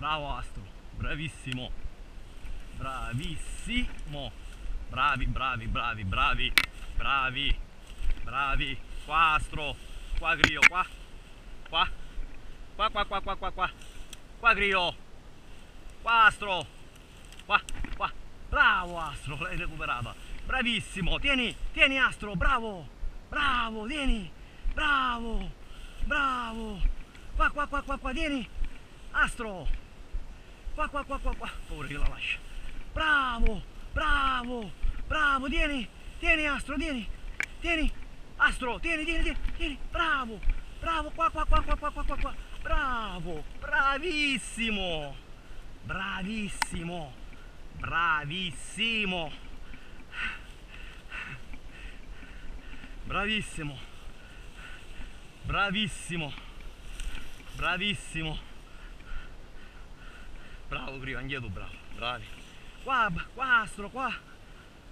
Bravo Astro, bravissimo. Bravissimo. Bravi, bravi, bravi, bravi. Bravi. Bravi. Qua Astro. Qua Grio, qua. Qua. Qua, qua, qua, qua, qua, qua. Qua Grio. Qua Astro. Qua, qua. Bravo Astro, l'hai recuperata. Bravissimo. Tieni, tieni Astro, bravo. Bravo, tieni. Bravo. Bravo. Qua, qua, qua, qua, qua, tieni. Astro. Qua, qua, qua, qua, qua. Ora che la lascia. Bravo, bravo, bravo, tieni, tieni Astro, tieni, tieni, Astro, tieni, tieni, tieni, tieni, bravo, bravo, qua, qua, qua, qua, qua, qua, qua, qua. bravo, bravissimo, bravissimo, bravissimo, bravissimo, bravissimo, bravissimo, bravo Grio, anche tu bravo, bravi, qua, qua Astro, qua,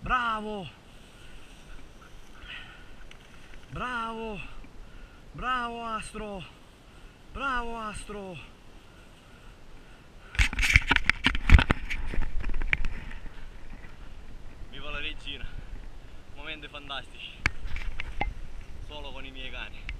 bravo, bravo, bravo Astro, bravo Astro. Viva la regina, momenti fantastici, solo con i miei cani.